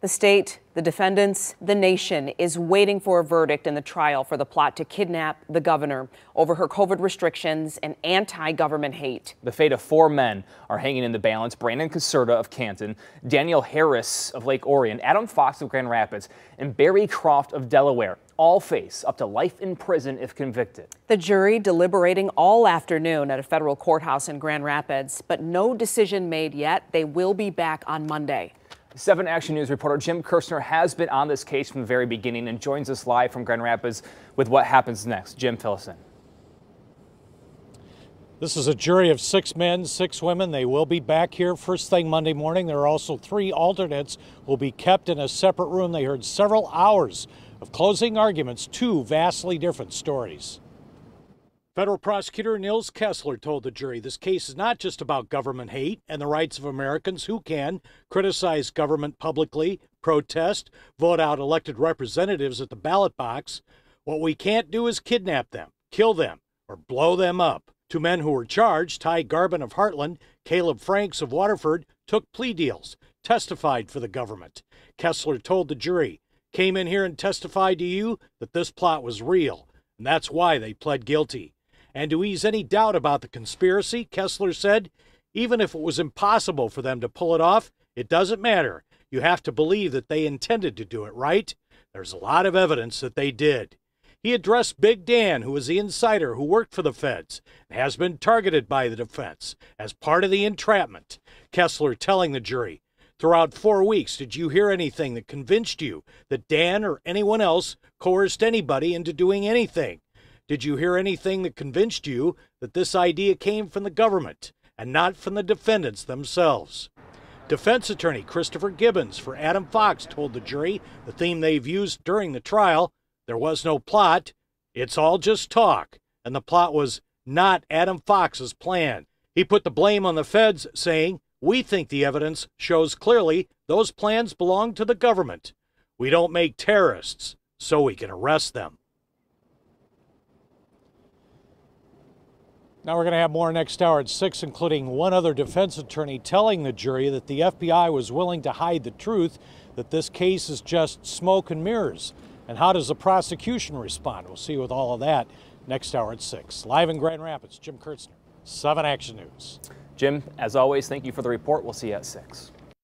The state, the defendants, the nation is waiting for a verdict in the trial for the plot to kidnap the governor over her COVID restrictions and anti government hate. The fate of four men are hanging in the balance Brandon Caserta of Canton, Daniel Harris of Lake Orion, Adam Fox of Grand Rapids, and Barry Croft of Delaware. All face up to life in prison if convicted. The jury deliberating all afternoon at a federal courthouse in Grand Rapids, but no decision made yet. They will be back on Monday. 7 Action News reporter Jim Kiertzner has been on this case from the very beginning and joins us live from Grand Rapids with what happens next. Jim, in. This is a jury of six men, six women. They will be back here first thing Monday morning. There are also three alternates will be kept in a separate room. They heard several hours of closing arguments, two vastly different stories. Federal prosecutor Nils Kessler told the jury this case is not just about government hate and the rights of Americans who can criticize government publicly, protest, vote out elected representatives at the ballot box. What we can't do is kidnap them, kill them, or blow them up. Two men who were charged, Ty Garbin of Hartland, Kaleb Franks of Waterford, took plea deals, testified for the government. Kessler told the jury, came in here and testified to you that this plot was real, and that's why they pled guilty. And to ease any doubt about the conspiracy, Kessler said, even if it was impossible for them to pull it off, it doesn't matter. You have to believe that they intended to do it, right? There's a lot of evidence that they did. He addressed Big Dan, who was the insider who worked for the feds and has been targeted by the defense as part of the entrapment. Kessler telling the jury, Throughout four weeks, did you hear anything that convinced you that Dan or anyone else coerced anybody into doing anything? Did you hear anything that convinced you that this idea came from the government and not from the defendants themselves? Defense attorney Christopher Gibbons for Adam Fox told the jury the theme they've used during the trial there was no plot, it's all just talk, and the plot was not Adam Fox's plan. He put the blame on the feds, saying, We think the evidence shows clearly those plans belong to the government. We don't make terrorists so we can arrest them. Now we're going to have more next hour at 6, including one other defense attorney telling the jury that the FBI was willing to hide the truth, that this case is just smoke and mirrors. And how does the prosecution respond? We'll see with all of that next hour at 6. Live in Grand Rapids, Jim Kiertzner, 7 Action News. Jim, as always, thank you for the report. We'll see you at 6.